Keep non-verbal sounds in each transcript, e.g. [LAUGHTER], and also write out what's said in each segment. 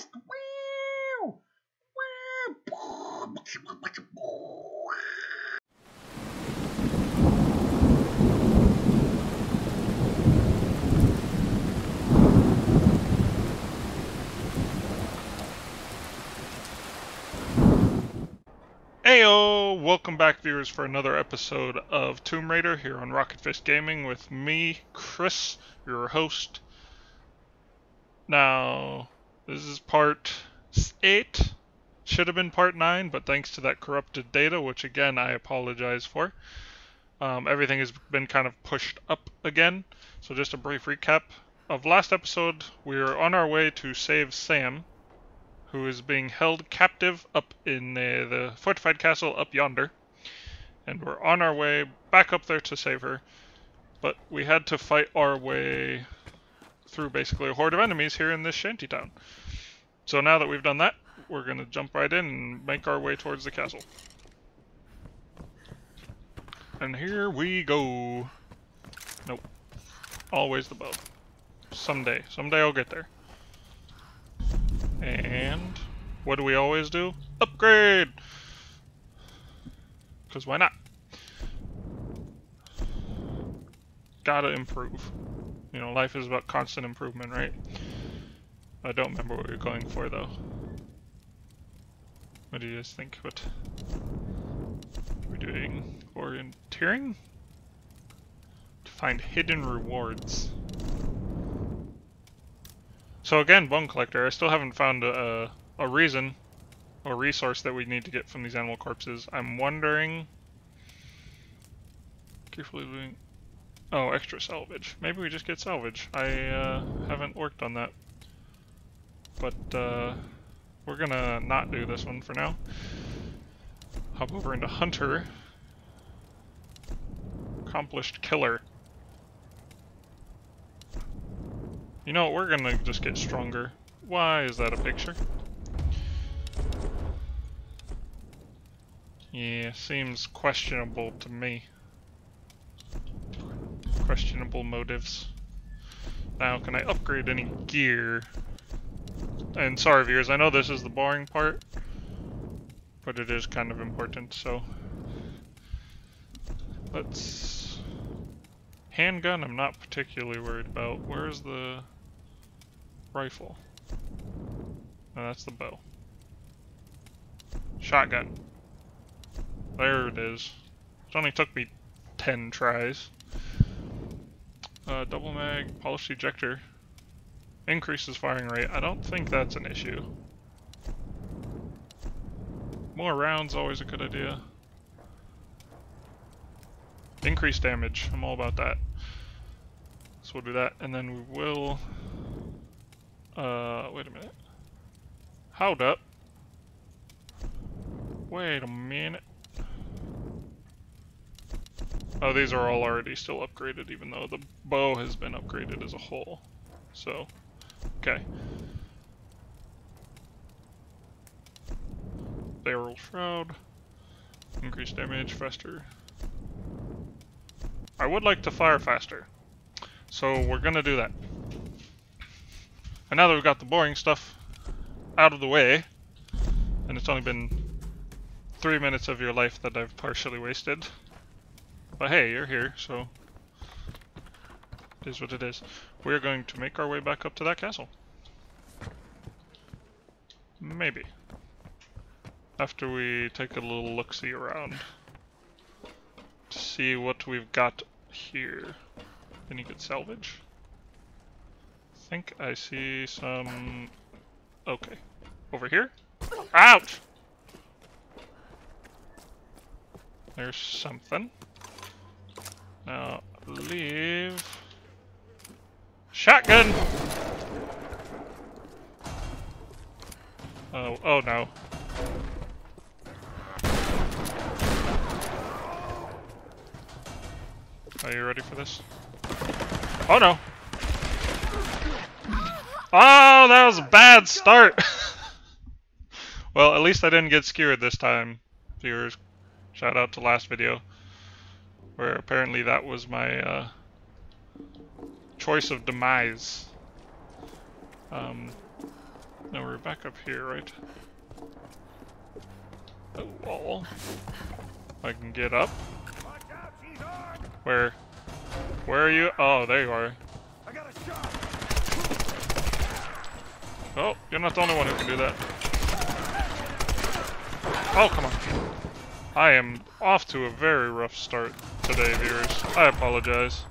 fast. Wow. Wow. Heyo! Welcome back, viewers, for another episode of Tomb Raider here on Rocket Fist Gaming with me, Chris, your host. Now, this is part 8. Should have been part 9, but thanks to that corrupted data, which again I apologize for, um, everything has been kind of pushed up again. So, just a brief recap of last episode. We are on our way to save Sam, who is being held captive up in the, the fortified castle up yonder. And we're on our way back up there to save her. But we had to fight our way through basically a horde of enemies here in this shanty town. So now that we've done that, we're going to jump right in and make our way towards the castle. And here we go. Nope. Always the bow. Someday. Someday I'll get there. And what do we always do? Upgrade! Because why not? Gotta improve. You know, life is about constant improvement, right? I don't remember what we are going for, though. What do you guys think? What we're doing? Orienteering? To find hidden rewards. So again, Bone Collector, I still haven't found a, a reason or resource that we need to get from these animal corpses. I'm wondering... Carefully doing... Oh, extra salvage. Maybe we just get salvage. I uh, haven't worked on that. But uh, we're gonna not do this one for now. Hop over into Hunter. Accomplished Killer. You know, we're gonna just get stronger. Why is that a picture? Yeah, seems questionable to me. Questionable motives. Now, can I upgrade any gear? And sorry viewers, I know this is the boring part, but it is kind of important, so... Let's... Handgun I'm not particularly worried about. Where's the rifle? Oh, that's the bow. Shotgun. There it is. It only took me 10 tries. Uh, double mag, polished ejector. Increases firing rate. I don't think that's an issue. More rounds, always a good idea. Increased damage. I'm all about that. So we'll do that, and then we will... Uh, wait a minute. Hold up. Wait a minute. Oh, these are all already still upgraded, even though the bow has been upgraded as a whole. So, okay. Barrel Shroud. Increased damage faster. I would like to fire faster. So we're gonna do that. And now that we've got the boring stuff out of the way, and it's only been three minutes of your life that I've partially wasted. But hey, you're here, so it is what it is. We're going to make our way back up to that castle. Maybe. After we take a little look-see around. To see what we've got here. Any good salvage? I think I see some... Okay. Over here? Ouch! There's something. Now, I believe... Shotgun! Oh, oh no. Are you ready for this? Oh no! Oh, that was a bad start! [LAUGHS] well, at least I didn't get skewered this time, viewers. Shout out to last video, where apparently that was my uh, choice of demise. Um, Now we're back up here, right? A wall. I can get up. Where? Where are you? Oh, there you are. Oh, you're not the only one who can do that. Oh, come on. I am off to a very rough start today, viewers. I apologize.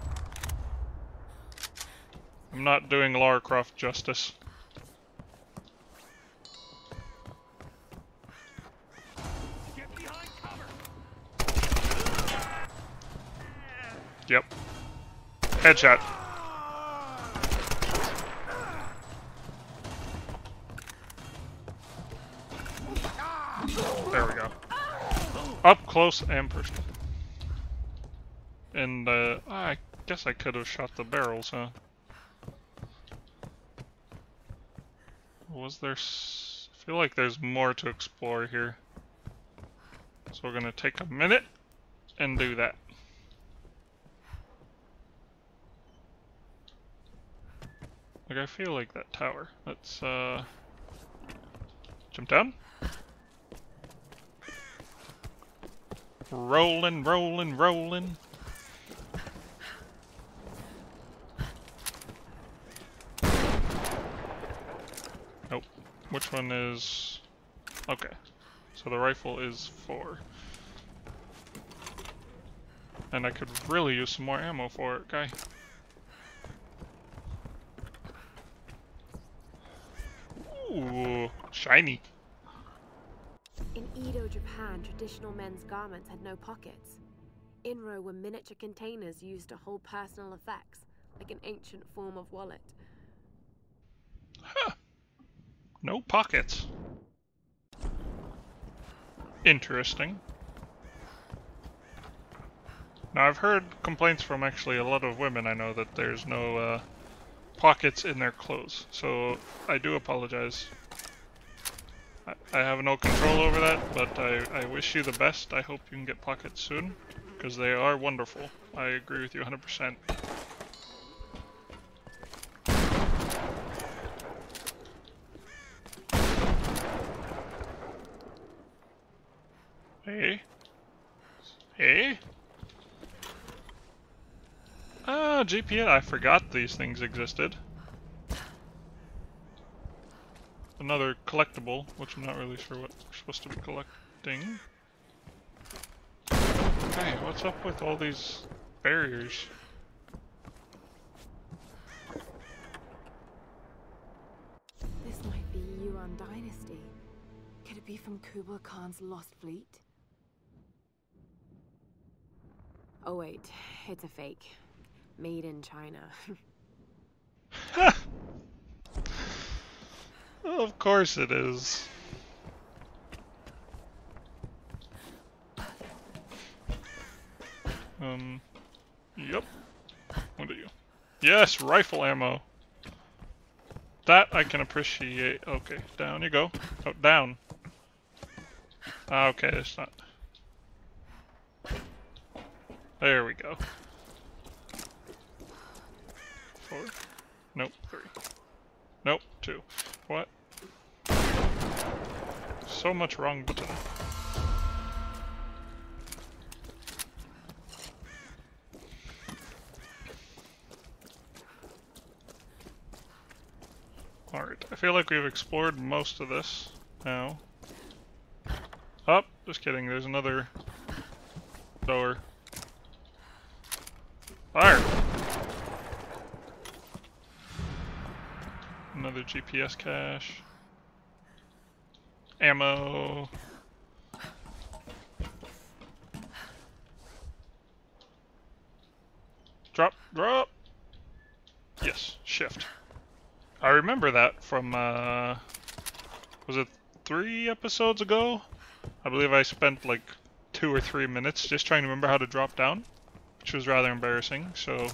I'm not doing Lara Croft justice. Yep. Headshot. There we go. Up close and personal. And, uh, I guess I could have shot the barrels, huh? Was there... I feel like there's more to explore here. So we're gonna take a minute and do that. Like, I feel like that tower. Let's, uh... Jump down? Rolling, rolling, rolling. Nope. Which one is... Okay. So the rifle is four. And I could really use some more ammo for it, guy. Ooh, shiny. In Edo, Japan, traditional men's garments had no pockets. Inro were miniature containers used to hold personal effects, like an ancient form of wallet. Huh. No pockets. Interesting. Now I've heard complaints from actually a lot of women I know that there's no uh, pockets in their clothes, so I do apologize. I, I have no control over that, but I, I wish you the best. I hope you can get pockets soon, because they are wonderful. I agree with you 100%. Hey. Hey. GPS. I forgot these things existed. Another collectible, which I'm not really sure what we're supposed to be collecting. Hey, what's up with all these barriers? This might be Yuan Dynasty. Could it be from Kublai Khan's lost fleet? Oh wait, it's a fake. Made in China. [LAUGHS] of course it is. Um, yep. What are you? Yes, rifle ammo. That I can appreciate. Okay, down you go. Oh, down. Ah, okay, it's not. There we go. Four. Nope, three. Nope, two. What? So much wrong button. Alright, I feel like we've explored most of this now. Oh, just kidding, there's another door. Fire! Another GPS cache. Ammo. Drop, drop! Yes, shift. I remember that from, uh, was it three episodes ago? I believe I spent like two or three minutes just trying to remember how to drop down, which was rather embarrassing, so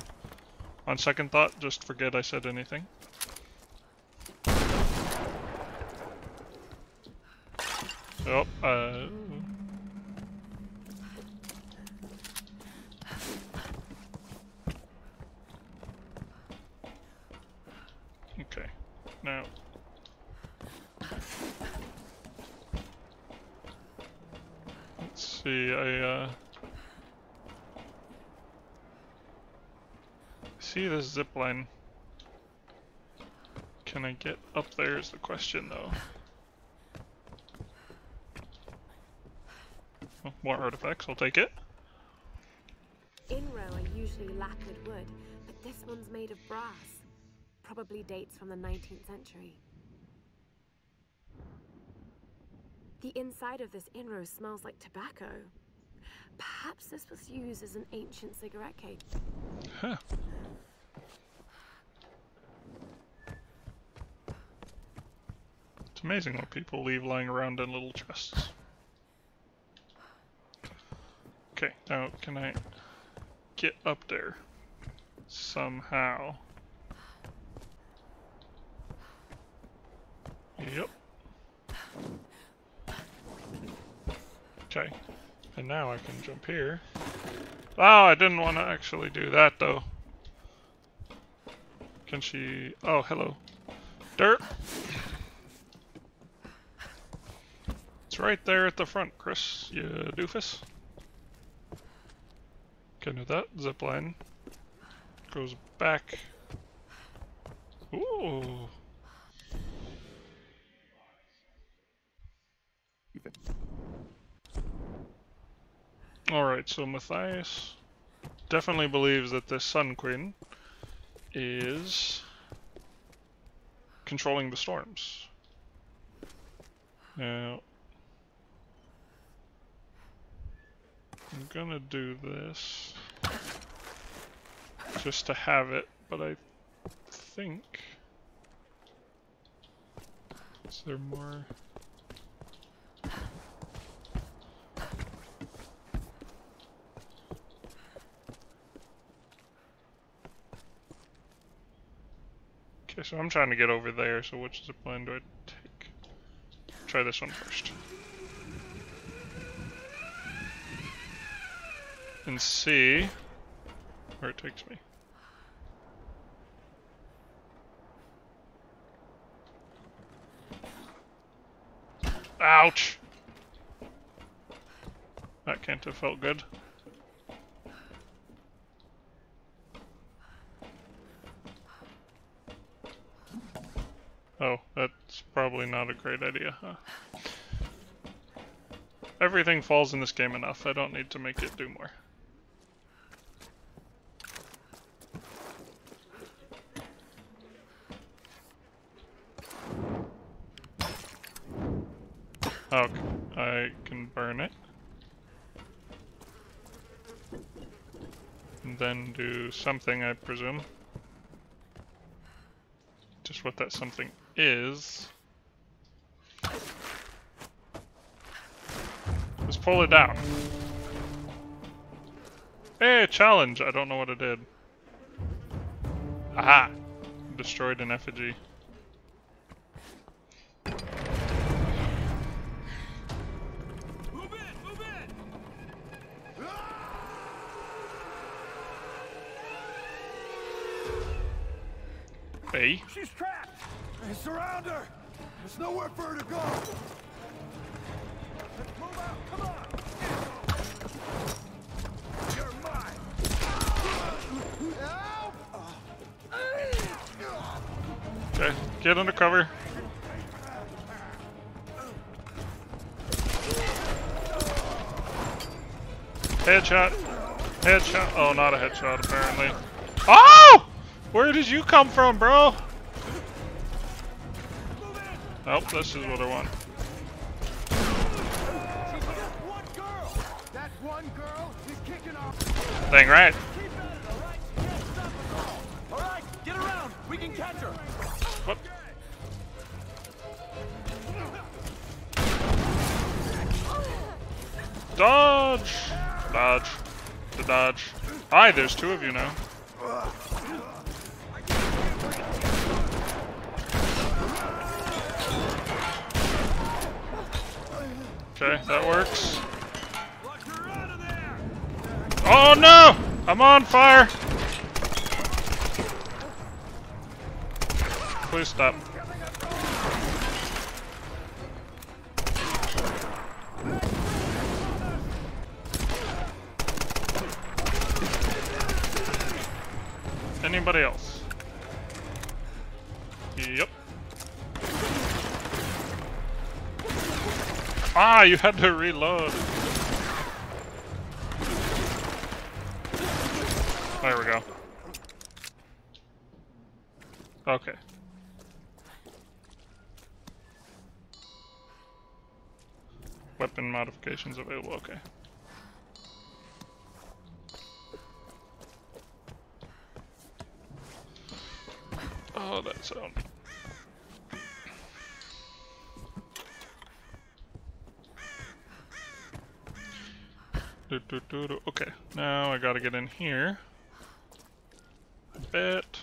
on second thought, just forget I said anything. Oh, uh... Okay, now, Let's see, I, uh... See this zip line. Can I get up there is the question, though. More artifacts, I'll take it. Inro are usually lacquered wood, but this one's made of brass. Probably dates from the 19th century. The inside of this Inro smells like tobacco. Perhaps this was used as an ancient cigarette case. Huh. It's amazing what people leave lying around in little chests. Okay, now can I get up there somehow? Yep. Okay, and now I can jump here. Oh, I didn't want to actually do that though. Can she... Oh, hello. Dirt! It's right there at the front, Chris, you doofus. Okay, now that zip line goes back. Ooh. Alright, so Matthias definitely believes that the Sun Queen is controlling the storms. Now, I'm gonna do this just to have it, but I think. Is there more? Okay, so I'm trying to get over there, so which zip plan do I take? Try this one first. And see where it takes me. Ouch! That can't have felt good. Oh, that's probably not a great idea, huh? Everything falls in this game enough, I don't need to make it do more. Okay, I can burn it. And then do something, I presume. Just what that something is. Just pull it down. Hey, challenge! I don't know what it did. Aha! Destroyed an effigy. She's trapped! Hey, surround her! There's nowhere for her to go! Let's move out, come on! You're mine! Okay, get under cover. Headshot. Headshot. Oh, not a headshot, apparently. Oh! Where did you come from, bro? Oh, this is what I want. Dang right. Alright? Get around! We can catch her! Dodge! Dodge. The dodge. Hi, there's two of you now. Okay, that works. Oh no! I'm on fire! Please stop. [LAUGHS] you had to reload. There we go. Okay. Weapon modifications available, okay. Oh, that sound. Do, do, do, do. Okay, now I gotta get in here. I bet.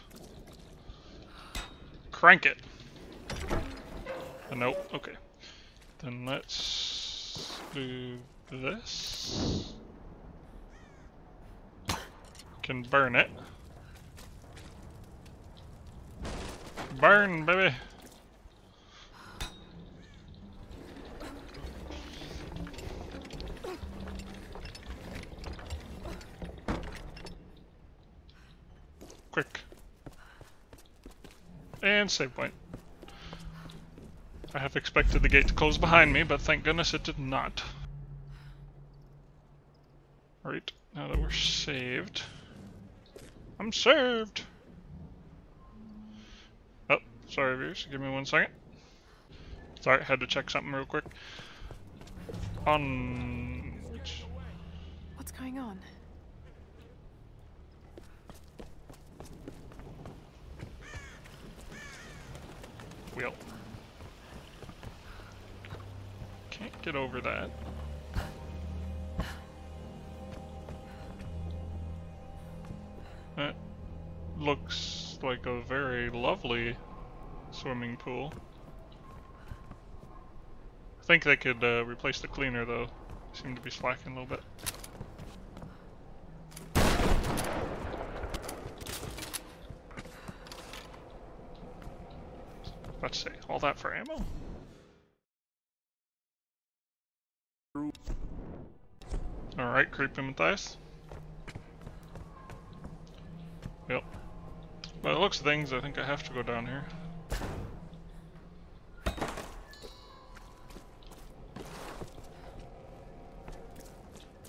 Crank it. Uh, nope, okay. Then let's do this. Can burn it. Burn, baby! Quick. And save point. I have expected the gate to close behind me, but thank goodness it did not. Alright, now that we're saved. I'm saved! Oh, sorry viewers, give me one second. Sorry, had to check something real quick. On... What's going on? wheel. Can't get over that. That looks like a very lovely swimming pool. I think they could uh, replace the cleaner though. Seem to be slacking a little bit. Let's see, all that for ammo? Alright, creeping Matthias. Yep. By the looks of things, I think I have to go down here.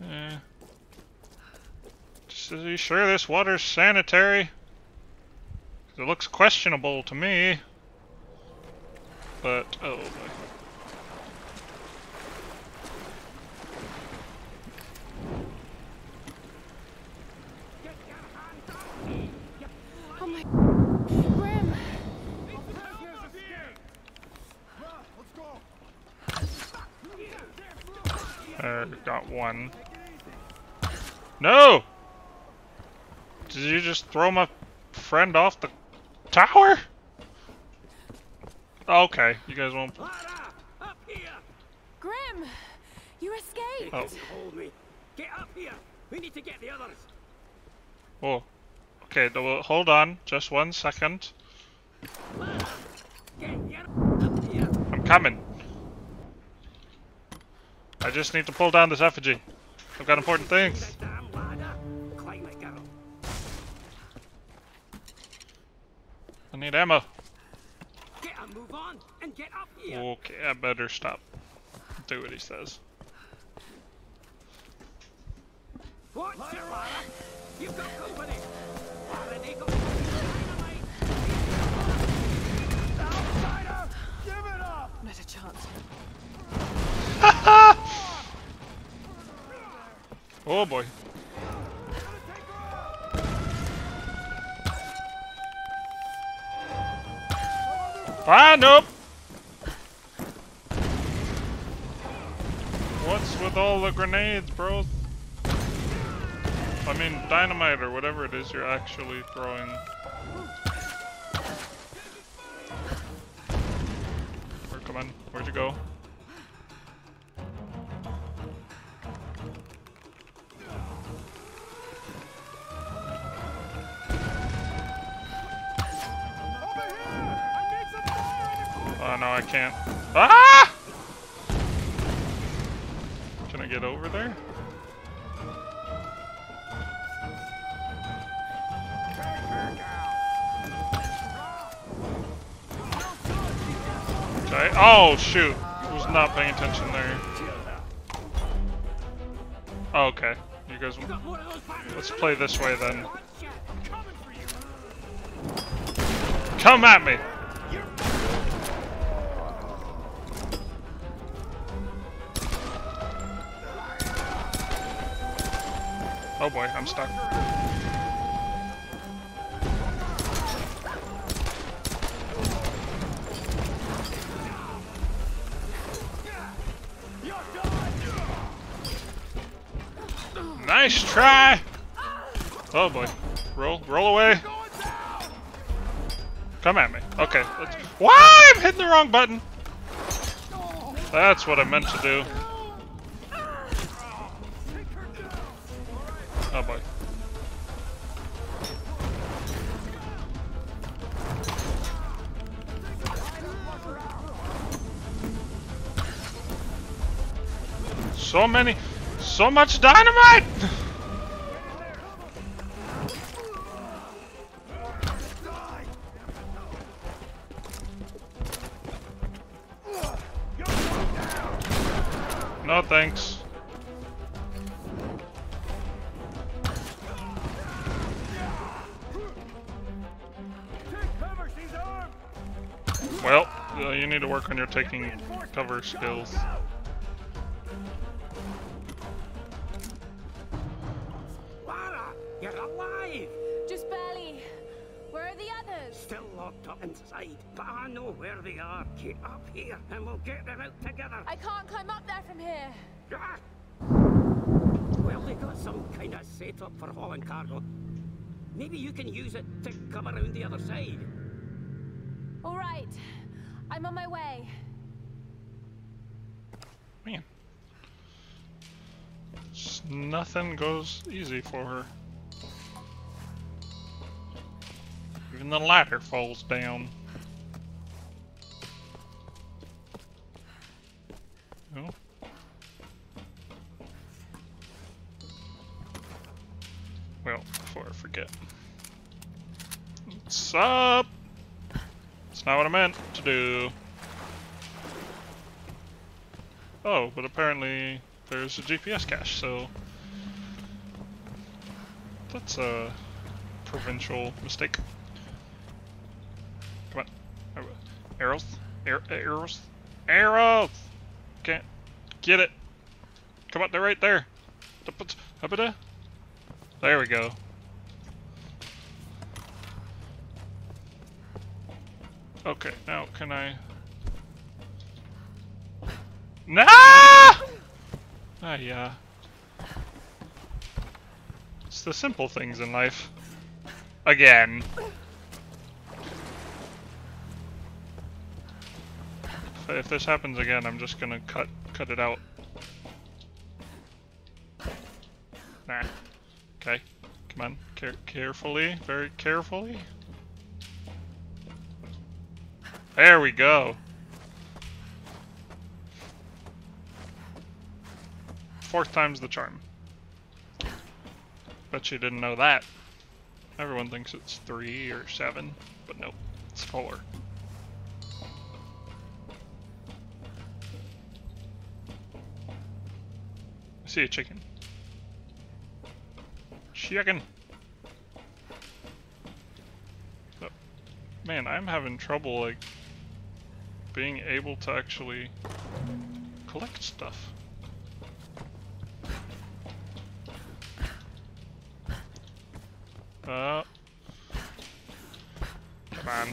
Eh. Just, are you sure this water's sanitary? It looks questionable to me. But, oh boy. Oh my... Grim! There, got one. No! Did you just throw my friend off the tower? Okay, you guys won't. Lara! Up here! Grim! You escaped! Oh. Hold me! Get up here! We need to get the others! Oh. Okay, th- well, hold on, just one second. Get, get up here! I'm coming. I just need to pull down this effigy. I've got important things. The damn ladder! Climb it, girl! I need ammo. Get a move on and get up here! Okay, I better stop. Do what he says. Lara! You've got company! Lara, they got dynamite! Outsider! Give it up! Not a chance. [LAUGHS] Oh boy. Ah, nope! What's with all the grenades, bros? I mean, dynamite or whatever it is you're actually throwing. Where, come on, where'd you go? can't. Ah! Can I get over there? Okay. Oh, shoot. Was not paying attention there. Oh, okay. You guys, let's play this way then. Come at me! Oh boy, I'm stuck. Nice try! Oh boy. Roll, roll away. Come at me. Okay. Why? I'm hitting the wrong button. That's what I meant to do. Oh boy. So many, so much dynamite! [LAUGHS] need to work on your taking cover skills. Lara, you're alive. Just barely. Where are the others? Still locked up inside, but I know where they are. Get up here, and we'll get them out together. I can't climb up there from here. Ah! Well, they got some kind of setup for hauling cargo. Maybe you can use it to come around the other side. All right. I'm on my way. Man. Just nothing goes easy for her. Even the ladder falls down. Oh. Well, before I forget. What's up? Not what I meant to do. Oh, but apparently there's a GPS cache, so that's a provincial mistake. Come on, arrows, arrows, arrows. Can't get it. Come on, they're right there. There we go. Okay, now can I? Nah! Ah, yeah. It's the simple things in life. Again. If, this happens again, I'm just gonna cut cut it out. Nah. Okay. Come on. Care carefully. Very carefully. There we go. Fourth time's the charm. Bet you didn't know that. Everyone thinks it's three or seven, but nope, it's four. I see a chicken. Chicken! But, man, I'm having trouble, like, being able to actually collect stuff. Uh, come on.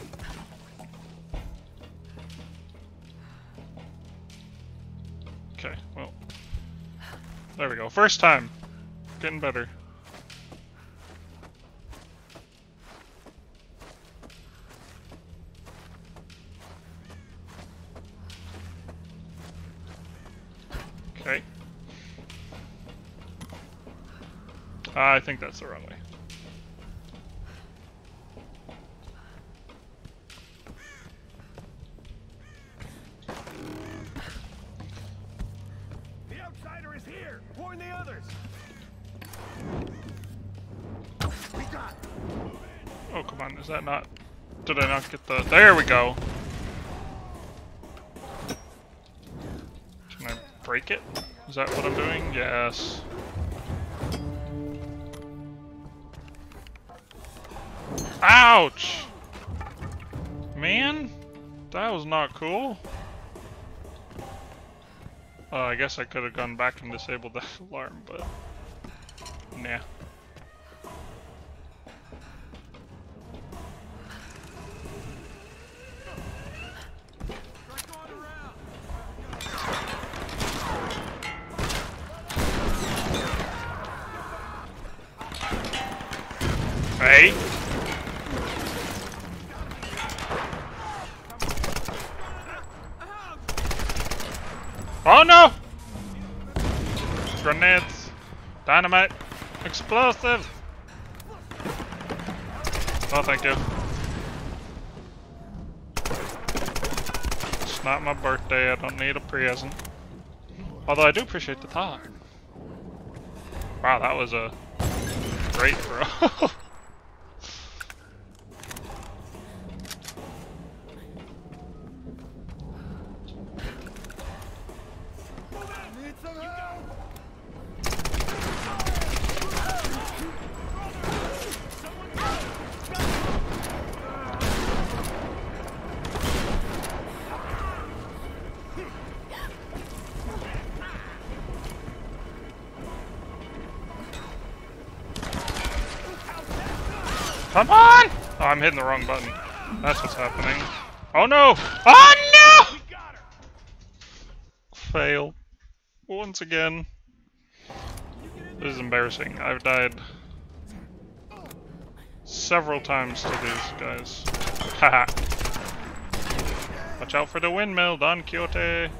Okay, well. There we go. First time. Getting better. I think that's the wrong way. The outsider is here! Warn the others! We got Oh, come on. Is that not... Did I not get the... There we go. Can I break it? Is that what I'm doing? Yes. Ouch! Man, that was not cool. Uh, I guess I could have gone back and disabled that [LAUGHS] alarm, but nah. Hey. Oh no! Grenades, dynamite, explosives. Oh, thank you. It's not my birthday. I don't need a present. Although I do appreciate the talk. Wow, that was a great throw. [LAUGHS] I'm hitting the wrong button. That's what's happening. Oh no! Oh no! Fail. Once again. This is embarrassing. I've died several times to these guys. [LAUGHS] Haha. Watch out for the windmill, Don Quixote.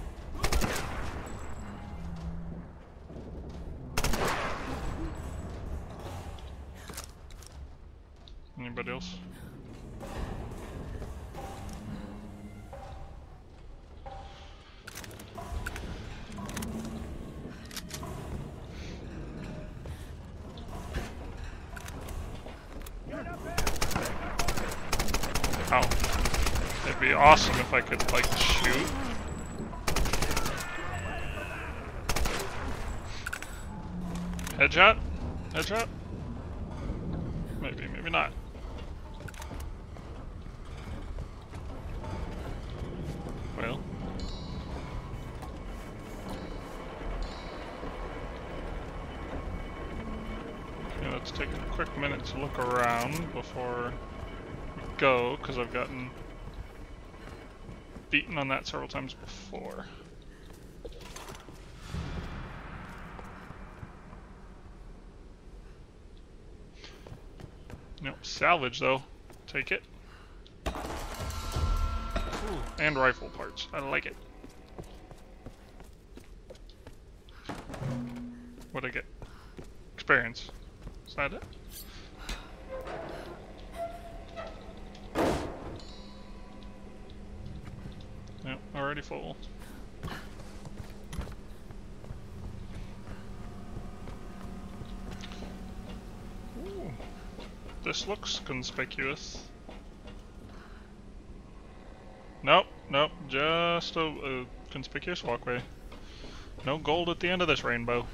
Look around before we go, because I've gotten beaten on that several times before. Nope, salvage though. Take it. Ooh, and rifle parts. I like it. What'd I get? Experience. Is that it? Already full. Ooh. This looks conspicuous. Nope, nope, just a, a conspicuous walkway. No gold at the end of this rainbow.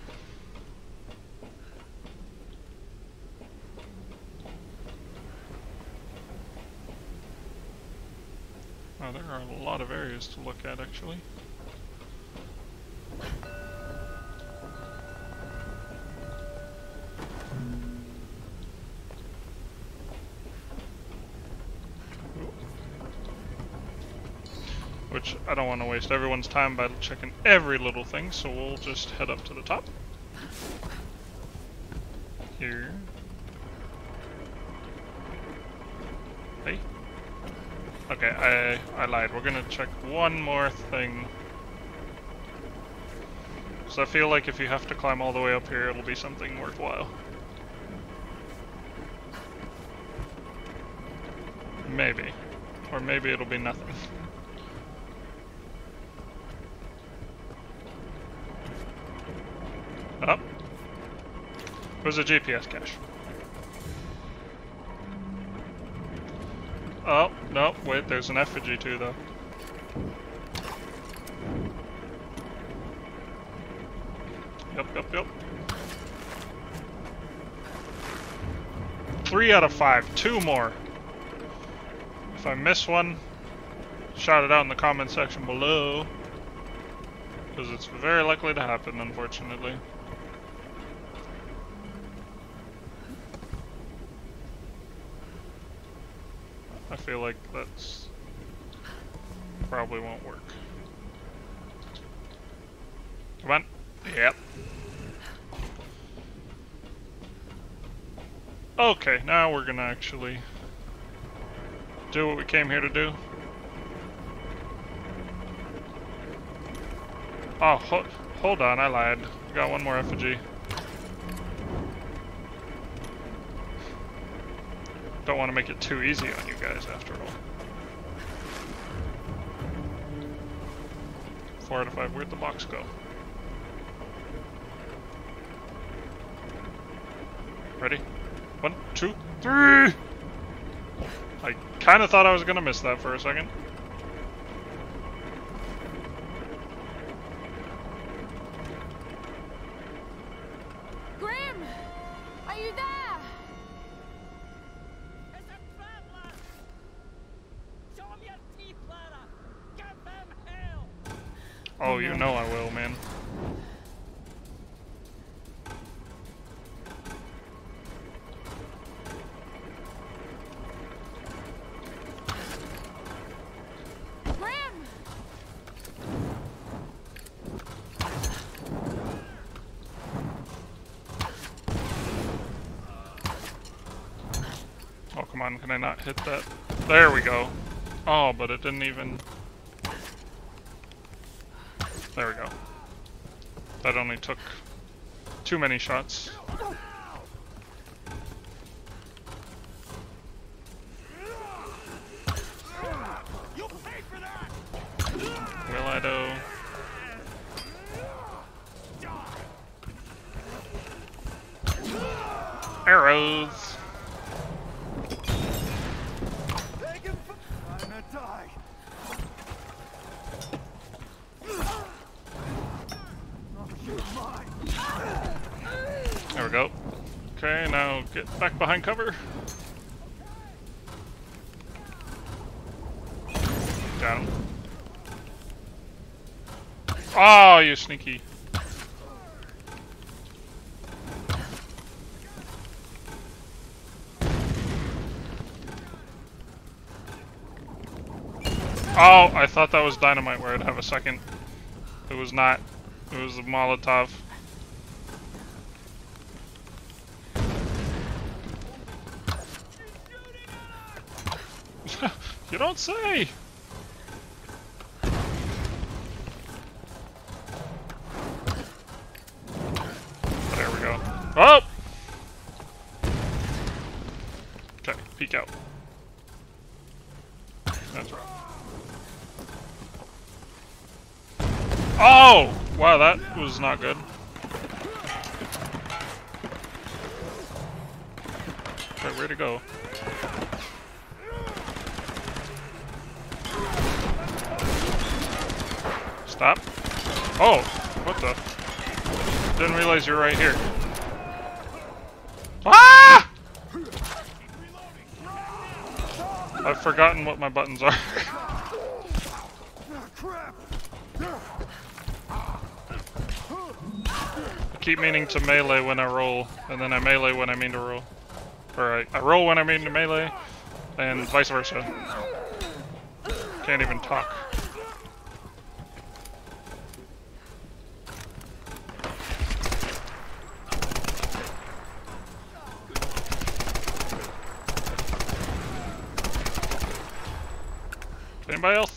Oh, there are a lot of to look at actually. Which I don't want to waste everyone's time by checking every little thing, so we'll just head up to the top. Here. Hey. Okay, I I lied. We're gonna check one more thing. So I feel like if you have to climb all the way up here, it'll be something worthwhile. Maybe. Or maybe it'll be nothing. [LAUGHS] Oh. Up. There's a GPS cache. Oh, no, wait, there's an effigy too, though. Yep, yep, yep. Three out of five. Two more. If I miss one, shout it out in the comment section below. Because it's very likely to happen, unfortunately. I feel like that's probably won't work. Come on. Yep. Okay, now we're gonna actually do what we came here to do. Oh, ho hold on, I lied. We got one more effigy. Don't want to make it too easy on you guys, after all. Four out of five. Where'd the box go? Ready? One, two, three! I kind of thought I was going to miss that for a second. Come on, can I not hit that? There we go. Oh, but it didn't even... There we go. That only took too many shots. You'll pay for that! Will I do? Arrows! Take him f- I'm gonna die. Oh, you're mine. There we go. Okay, now get back behind cover. Got him. Oh, you sneaky. Oh, I thought that was dynamite where I'd have a second. It was not. It was a Molotov. You don't say! There we go. Oh! Okay, peek out. That's right. Oh! Wow, that was not good. Okay, where'd it go? Stop. Oh, what the? Didn't realize you're right here. Ah! I've forgotten what my buttons are. I [LAUGHS] keep meaning to melee when I roll, and then I melee when I mean to roll. Or I roll when I mean to melee, and vice versa. Can't even talk. Anybody else?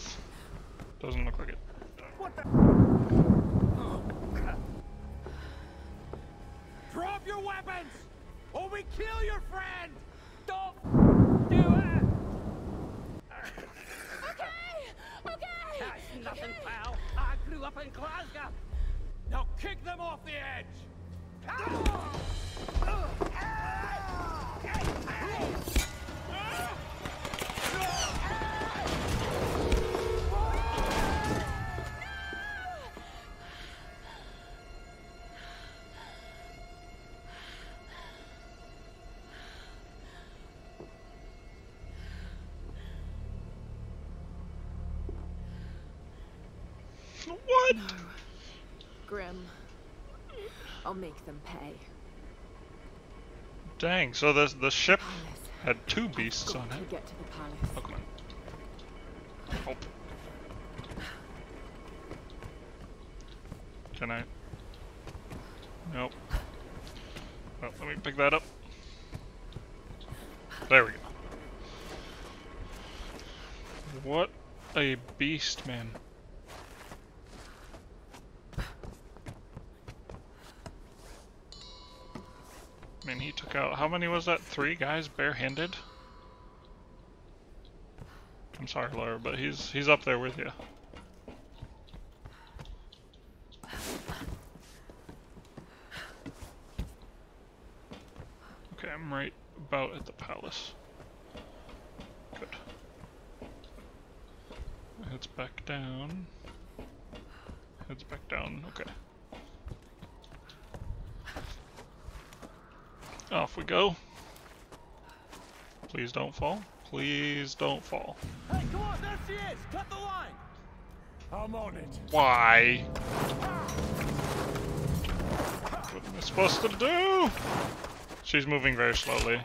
Make them pay. Dang, so the, the ship had two beasts on it. get to the palace. Oh, come on. Oh. Can I? Nope. Well, let me pick that up. There we go. What a beast, man. Mean, he took out, how many was that? Three guys barehanded? I'm sorry, Laura, but he's he's up there with you. Okay, I'm right about at the palace. Good. Heads back down. Heads back down. Okay. Off we go. Please don't fall. Please don't fall. Hey, come on, there she is! Cut the line! I'm on it. Why? What am I supposed to do? She's moving very slowly.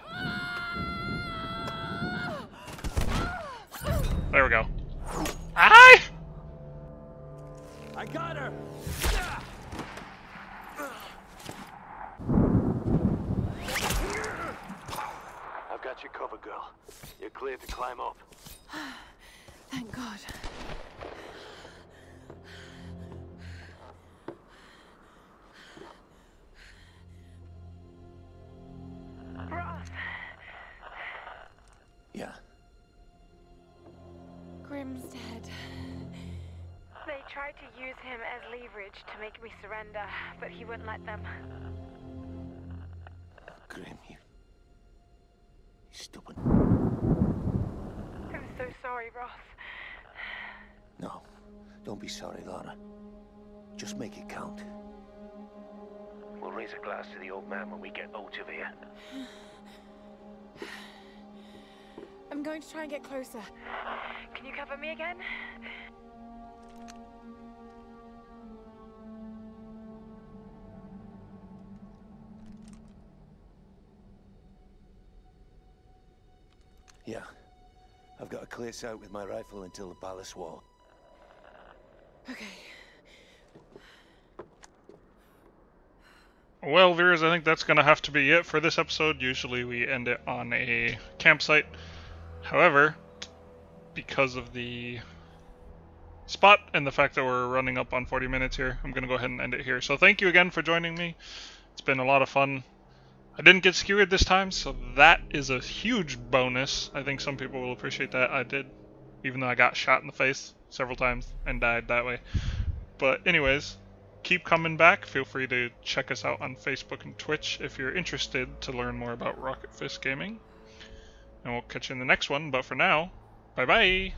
There we go. Aye! I got her! I've got you covered, girl. You're cleared to climb up. [SIGHS] Thank God. Roth, Yeah. Grim's dead. they tried to use him as leverage to make me surrender, but he wouldn't let them. Grim, you. you stupid. I'm so sorry, Roth. No. Don't be sorry, Lara. Just make it count. We'll raise a glass to the old man when we get out of here. I'm going to try and get closer. Can you cover me again? Yeah. I've got to clear sight with my rifle until the palace wall. Okay. Well, viewers, I think that's going to have to be it for this episode. Usually we end it on a campsite. However, because of the spot and the fact that we're running up on 40 minutes here, I'm going to go ahead and end it here. So thank you again for joining me. It's been a lot of fun. I didn't get skewered this time, so that is a huge bonus. I think some people will appreciate that. I did, even though I got shot in the face several times and died that way. But anyways, keep coming back. Feel free to check us out on Facebook and Twitch if you're interested to learn more about Rocket Fist Gaming. And we'll catch you in the next one, but for now, bye bye!